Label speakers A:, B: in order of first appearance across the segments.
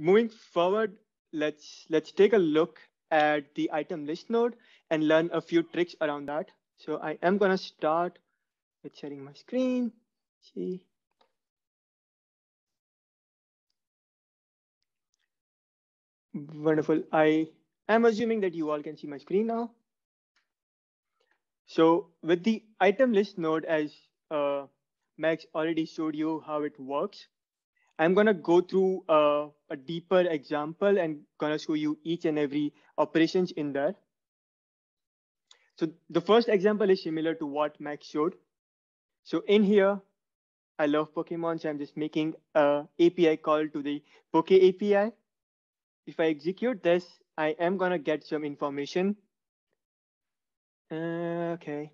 A: moving forward, let's let's take a look at the item list node and learn a few tricks around that. So I am gonna start with sharing my screen. See. Wonderful. I am assuming that you all can see my screen now. So with the item list node, as uh, Max already showed you how it works, I'm gonna go through a deeper example and gonna show you each and every operations in there. So the first example is similar to what Max showed. So in here, I love Pokemon, so I'm just making a API call to the Poke API. If I execute this, I am gonna get some information. Uh, okay.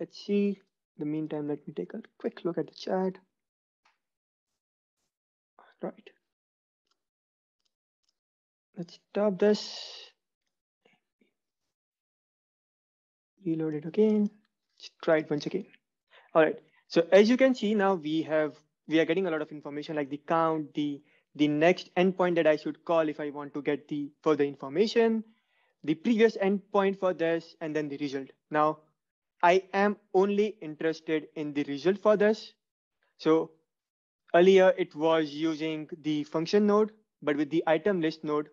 A: Let's see. In the meantime, let me take a quick look at the chat. Right. Let's stop this. Reload it again. Let's try it once again. All right. So as you can see now, we have we are getting a lot of information like the count, the the next endpoint that I should call if I want to get the further information, the previous endpoint for this, and then the result. Now, I am only interested in the result for this. So earlier it was using the function node, but with the item list node,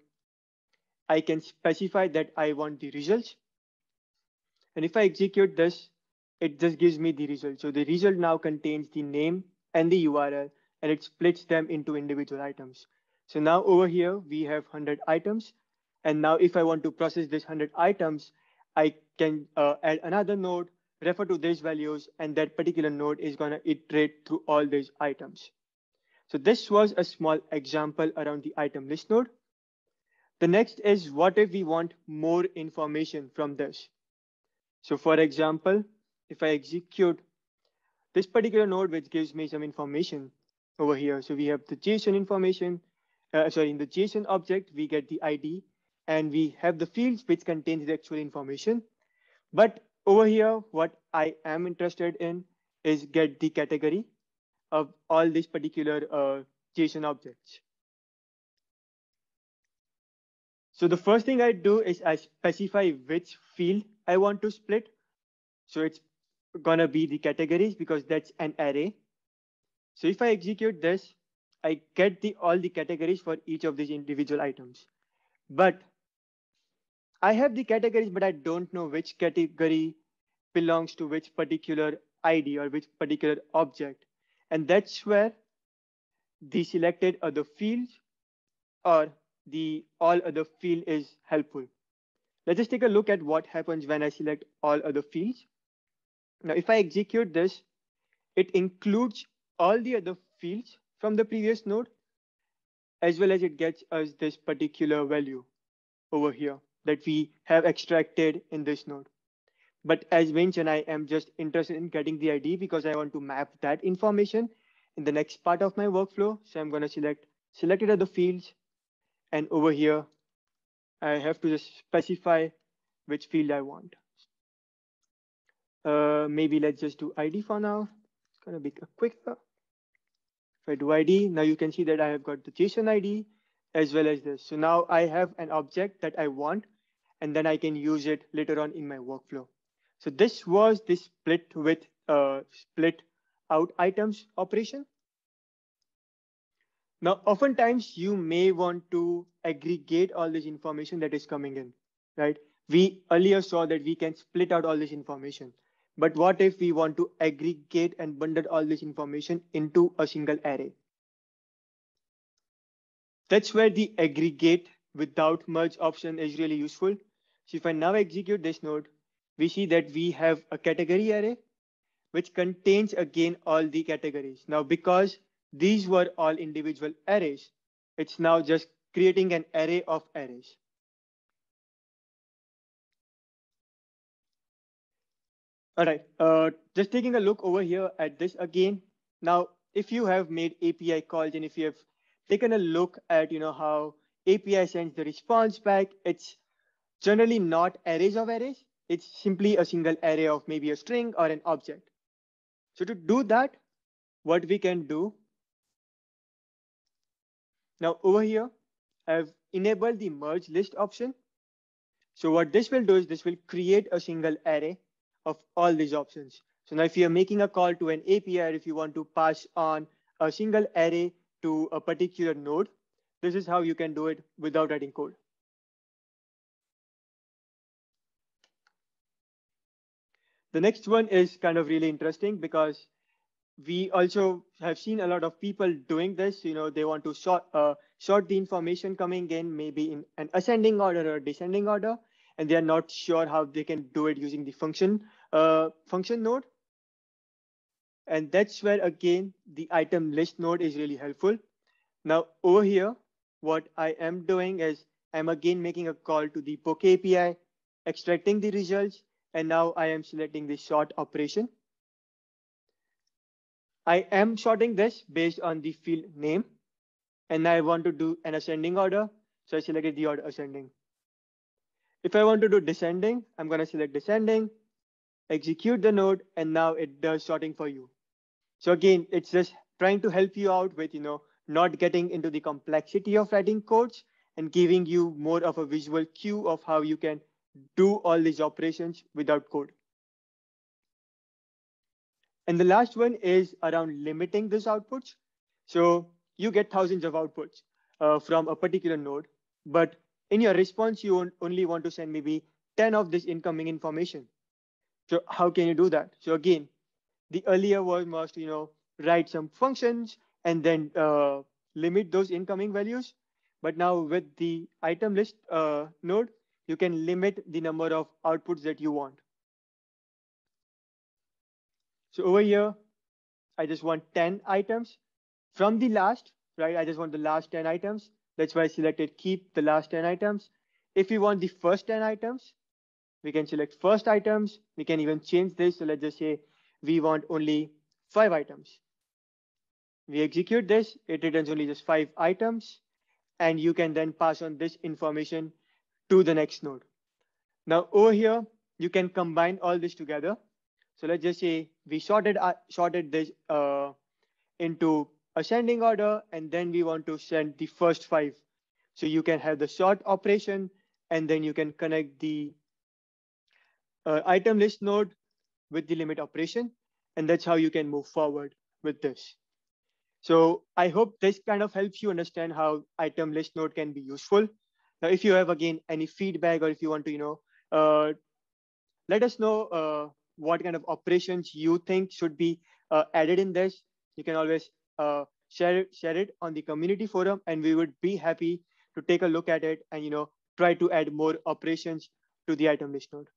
A: I can specify that I want the results. And if I execute this, it just gives me the result. So the result now contains the name and the URL, and it splits them into individual items. So now over here, we have 100 items. And now if I want to process this 100 items, I can uh, add another node, refer to these values, and that particular node is going to iterate through all these items. So this was a small example around the item list node. The next is what if we want more information from this? So for example, if I execute this particular node, which gives me some information over here. So we have the JSON information, uh, sorry, in the JSON object, we get the ID and we have the fields which contains the actual information. But over here, what I am interested in is get the category of all these particular uh, JSON objects. So the first thing I do is I specify which field I want to split. So it's gonna be the categories because that's an array. So if I execute this, I get the all the categories for each of these individual items. But I have the categories, but I don't know which category belongs to which particular ID or which particular object. And that's where the selected other field or the all other field is helpful. Let's just take a look at what happens when I select all other fields. Now, if I execute this, it includes all the other fields from the previous node, as well as it gets us this particular value over here that we have extracted in this node. But as mentioned, I am just interested in getting the ID because I want to map that information in the next part of my workflow. So I'm going to select selected other fields. And over here, I have to just specify which field I want. Uh, maybe let's just do ID for now. It's gonna be a quick. If I do ID, now you can see that I have got the JSON ID as well as this. So now I have an object that I want, and then I can use it later on in my workflow. So this was the split with uh, split out items operation. Now, oftentimes you may want to aggregate all this information that is coming in, right? We earlier saw that we can split out all this information. But what if we want to aggregate and bundle all this information into a single array? That's where the aggregate without merge option is really useful. So if I now execute this node, we see that we have a category array, which contains again all the categories. Now, because these were all individual arrays. It's now just creating an array of arrays. All right, uh, just taking a look over here at this again. Now, if you have made API calls and if you have taken a look at you know how API sends the response back, it's generally not arrays of arrays. It's simply a single array of maybe a string or an object. So to do that, what we can do Now over here, I've enabled the merge list option. So what this will do is this will create a single array of all these options. So now if you're making a call to an API, if you want to pass on a single array to a particular node, this is how you can do it without writing code. The next one is kind of really interesting because we also have seen a lot of people doing this. You know, they want to short uh, sort the information coming in, maybe in an ascending order or descending order, and they are not sure how they can do it using the function uh, function node. And that's where, again, the item list node is really helpful. Now, over here, what I am doing is I'm again making a call to the Poke API, extracting the results, and now I am selecting the sort operation. I am sorting this based on the field name, and I want to do an ascending order, so I selected the order ascending. If I want to do descending, I'm going to select descending, execute the node, and now it does sorting for you. So again, it's just trying to help you out with, you know, not getting into the complexity of writing codes and giving you more of a visual cue of how you can do all these operations without code. And the last one is around limiting these outputs. So you get thousands of outputs uh, from a particular node, but in your response, you only want to send maybe 10 of this incoming information. So how can you do that? So again, the earlier one was to, you know, write some functions and then uh, limit those incoming values. But now with the item list uh, node, you can limit the number of outputs that you want. So over here, I just want 10 items from the last, right? I just want the last 10 items. That's why I selected keep the last 10 items. If you want the first 10 items, we can select first items. We can even change this. So let's just say we want only five items. We execute this, it returns only just five items, and you can then pass on this information to the next node. Now over here, you can combine all this together. So let's just say we sorted, uh, sorted this uh, into ascending order, and then we want to send the first five. So you can have the sort operation, and then you can connect the uh, item list node with the limit operation. And that's how you can move forward with this. So I hope this kind of helps you understand how item list node can be useful. Now, if you have again any feedback or if you want to, you know, uh, let us know uh, what kind of operations you think should be uh, added in this. You can always uh, share share it on the community forum, and we would be happy to take a look at it and you know try to add more operations to the item list node.